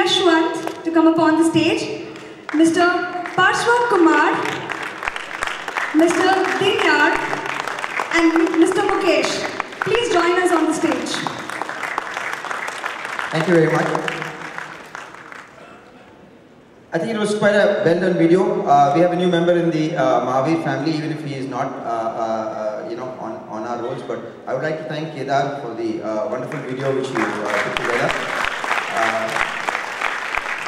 Yashwant to come upon the stage, Mr. Parshwa Kumar, Mr. Dinyar, and Mr. Mukesh. Please join us on the stage. Thank you very much. I think it was quite a well-done video. Uh, we have a new member in the uh, Mahavir family, even if he is not, uh, uh, uh, you know, on, on our rolls. But I would like to thank Kedar for the uh, wonderful video which you uh, put together.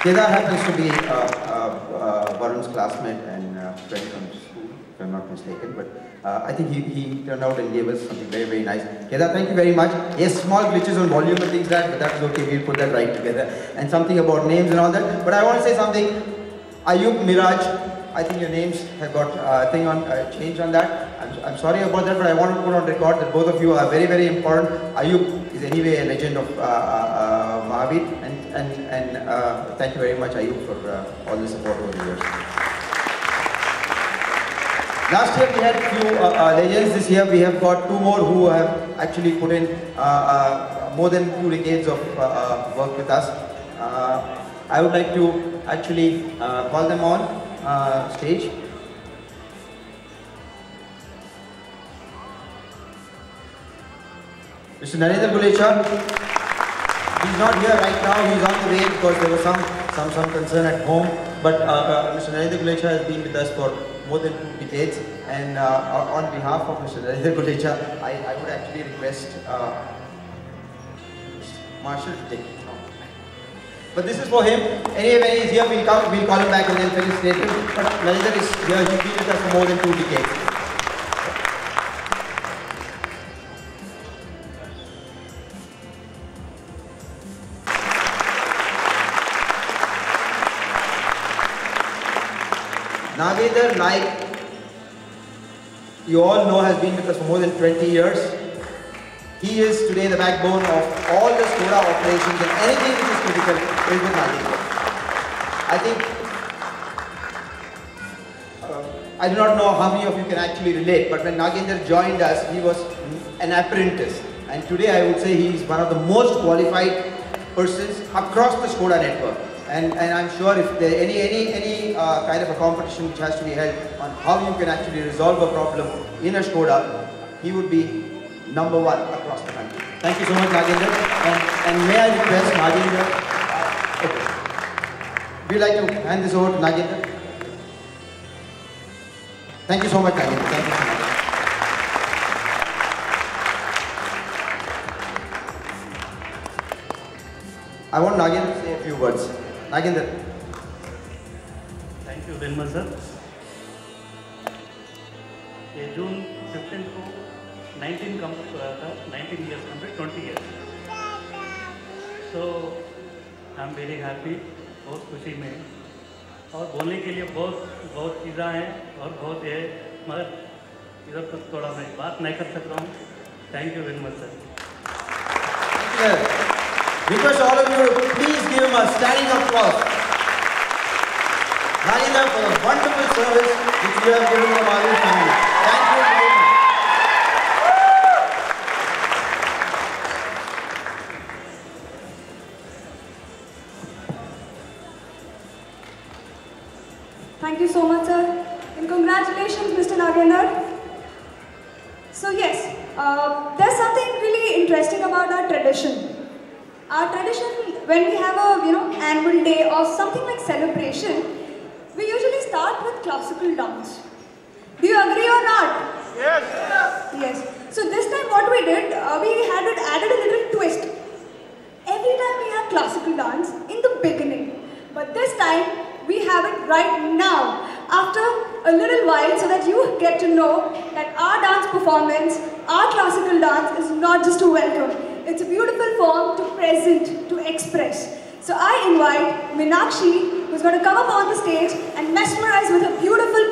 Kedar happens to be uh, uh, uh, Varun's classmate and uh, friend from school, if I'm not mistaken. But uh, I think he, he turned out and gave us something very, very nice. Kedar, thank you very much. Yes, small glitches on volume and things like that, but that's okay. We'll put that right together. And something about names and all that. But I want to say something. Ayub Miraj, I think your names have got a thing on uh, change on that. I'm, I'm sorry about that, but I want to put on record that both of you are very, very important. Ayub is anyway a legend of uh, uh, Mahavir, and and uh, thank you very much, Ayub, for uh, all the support over the years. Last year we had few uh, uh, legends. This year we have got two more who have actually put in uh, uh, more than two decades of work with us. I would like to actually call them on stage. Mr. Narendra Gulecha, he's not here right now. He's on the way because there was some some some concern at home. But uh, uh, Mr. Narendra Gulecha has been with us for more than two decades. And uh, on behalf of Mr. Narendra Gulecha, I, I would actually request uh, Marshall to take it. But this is for him. Anyway, when he's here, we'll come, we'll call him back and then felicitate him. But Narendra is here. He's been with us for more than two decades. Nagendra Naik, you all know, has been with us for more than 20 years. He is today the backbone of all the Skoda operations and anything which is critical is with Nagendra. I think, uh, I do not know how many of you can actually relate, but when Nagendra joined us, he was an apprentice. And today I would say he is one of the most qualified persons across the Skoda network. And, and I'm sure if there any any any uh, kind of a competition which has to be held on how you can actually resolve a problem in a Skoda, he would be number one across the country. Thank you so much, Nagendra. And, and may I request Nagendra, uh, okay. We'd like to hand this over to Nagendra. Thank you so much, Nagendra. Thank you so much. I want Nagendra to say a few words. Nagendra. Thank you very much sir ये जून 15 को 19 complete हुआ था 19 years complete twenty years so I am very happy बहुत खुशी में। और बोलने के लिए बहुत बहुत चीज़ें हैं और बहुत है मगर इधर तक थोड़ा मैं बात नहीं कर सकता हूँ। Thank you very much sir Request all of you to please give him a standing applause. Nagendra for the wonderful service which you have given to the Mahavir family. Thank you day or something like celebration, we usually start with classical dance. Do you agree or not? Yes. Yes. So this time, what we did, uh, we had it added a little twist. Every time we have classical dance in the beginning, but this time we have it right now after a little while so that you get to know that our dance performance, our classical dance is not just a welcome. It's a beautiful form to present, to express. So I invite Minakshi, who's going to come up on the stage and mesmerize with her beautiful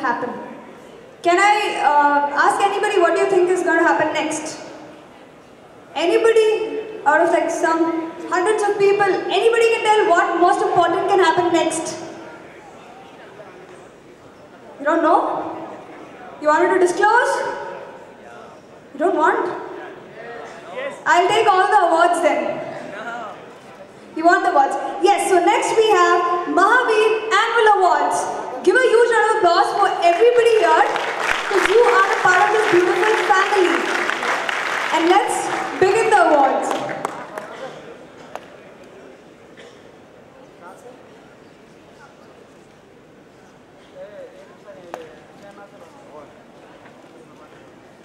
happen. Can I uh, ask anybody what do you think is going to happen next? Anybody out of like some hundreds of people, anybody can tell what most important can happen next? You don't know? You want me to disclose? You don't want? I'll take all the awards then. You want the awards? Yes, so next we have Mahavir Annual Awards. Give a huge round of applause for everybody here because you are a part of this beautiful family. And let's begin the awards.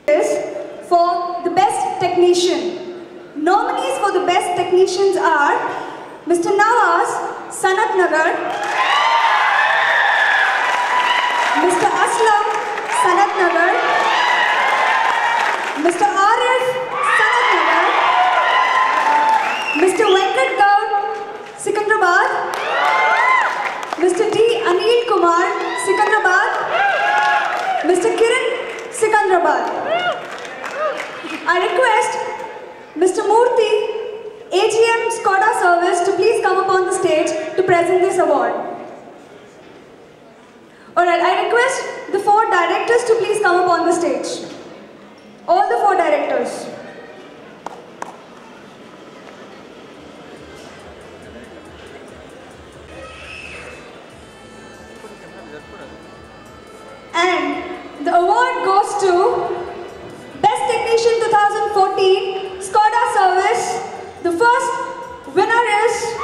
is for the best technician. Nominees for the best technicians are Mr. Nawaz, Sanat Nagar, Mr. Aslam, Sanat Nagar, Mr. Arif, Sanat Nagar, Mr. Venkat Gaur, Secunderabad, Mr. D. Anil Kumar, Secunderabad, Mr. Kiran, Secunderabad. I request Mr. Murthy, AGM Skoda Service to please come upon the stage to present this award. Alright, I request the four directors to please come upon the stage. All the four directors. The award goes to Best Technician 2014, Skoda Service. The first winner is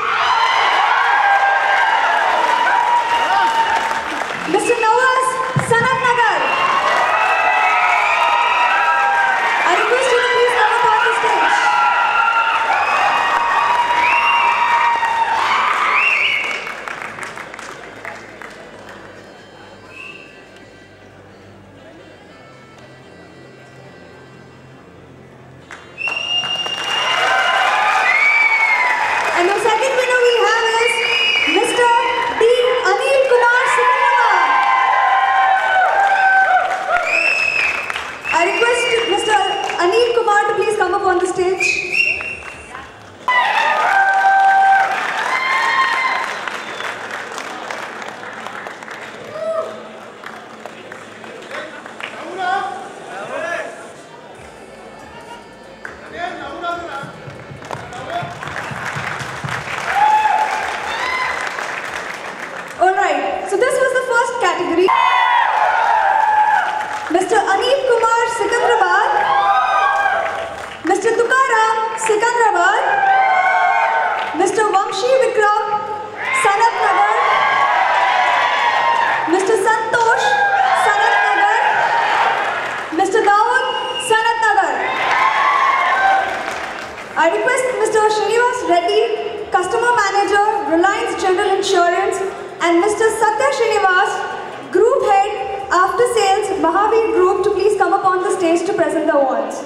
Insurance, and Mr. Satya Srinivas, Group Head, After Sales, Mahavir Group, to please come up on the stage to present the awards.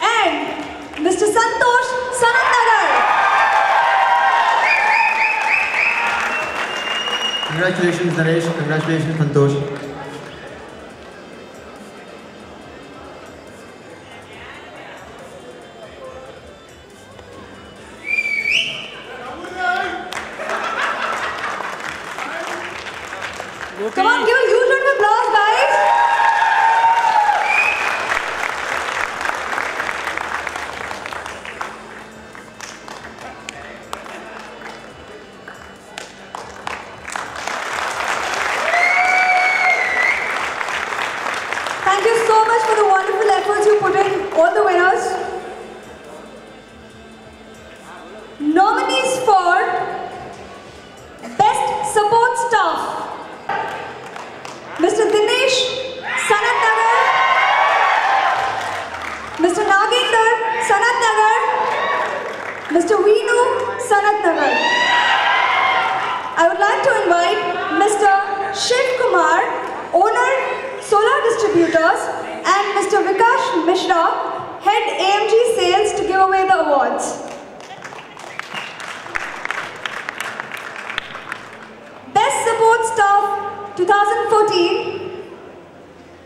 And Mr. Santosh Sanatnagar. Congratulations, Naresh. Congratulations, Santosh.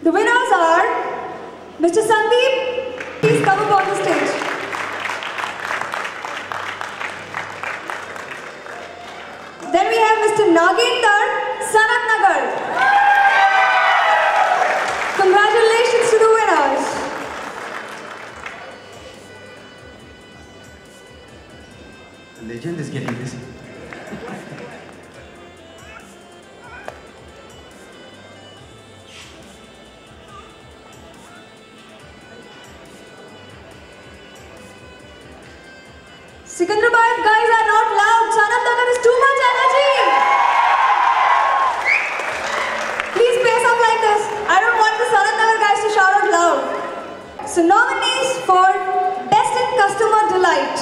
The winners are Mr. Sandeep. Please come up on the stage. Then we have Mr. Nagendar Sanat Nagar. Congratulations to the winners. The legend is getting Secunderabad guys are not loud. Sanat Nagar is too much energy. Please play up like this. I don't want the Sanat Nagar guys to shout out loud. So nominees for Best in Customer Delight.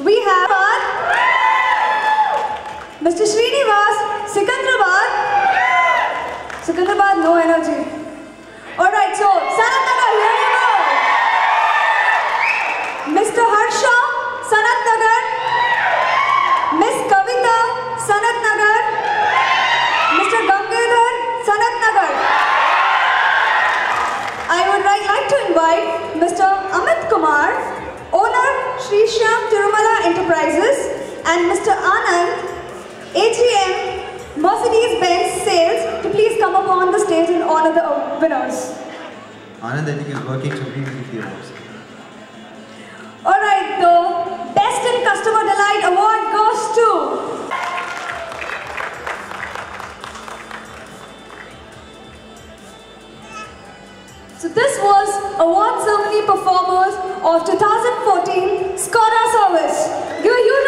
We have our Mr. Srinivas, Secunderabad. Secunderabad, no energy. Sanat Nagar. Miss Kavita, Sanat Nagar. Mr. Gangadhar, Sanat Nagar. I would like like to invite Mr. Amit Kumar, owner Sri Shyam Tirumala Enterprises, and Mr. Anand, AGM Mercedes-Benz Sales, to please come up on the stage and honor the winners. Anand, I think, is working to bring the awards. Alright, the Best in Customer Delight Award goes So this was award ceremony performers of 2014 Skoda Service. Give a huge